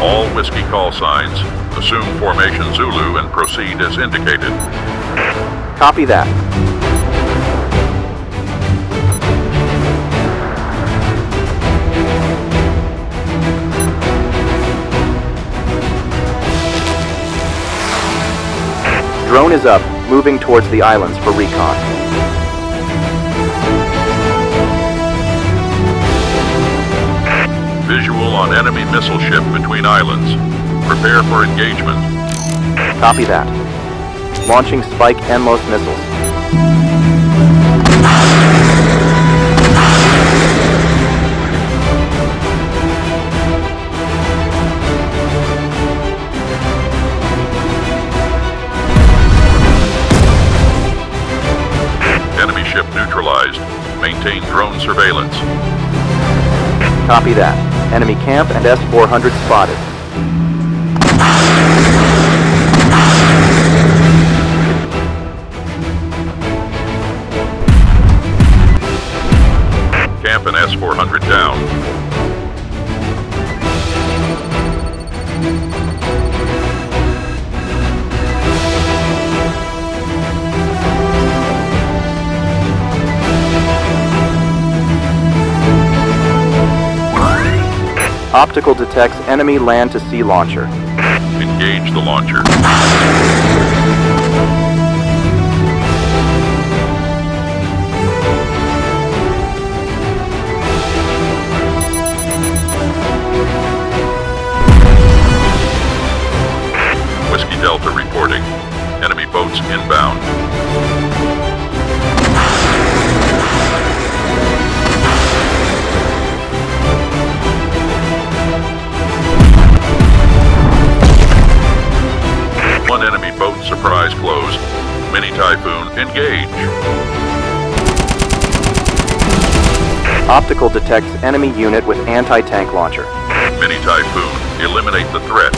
All whiskey call signs. Assume formation Zulu and proceed as indicated. Copy that. Drone is up, moving towards the islands for recon. Visual on enemy missile ship between islands. Prepare for engagement. Copy that. Launching Spike NLOS missiles. Enemy ship neutralized. Maintain drone surveillance. Copy that. Enemy camp and S-400 spotted. Camp and S-400 down. Optical detects enemy land-to-sea launcher. Engage the launcher. Whiskey Delta reporting. Enemy boats inbound. Engage. Optical detects enemy unit with anti-tank launcher. Mini Typhoon, eliminate the threat.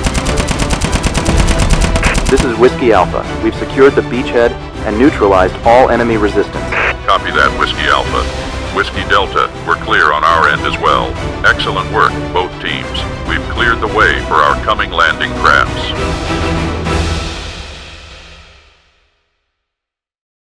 This is Whiskey Alpha. We've secured the beachhead and neutralized all enemy resistance. Copy that, Whiskey Alpha. Whiskey Delta, we're clear on our end as well. Excellent work, both teams. We've cleared the way for our coming landing crafts.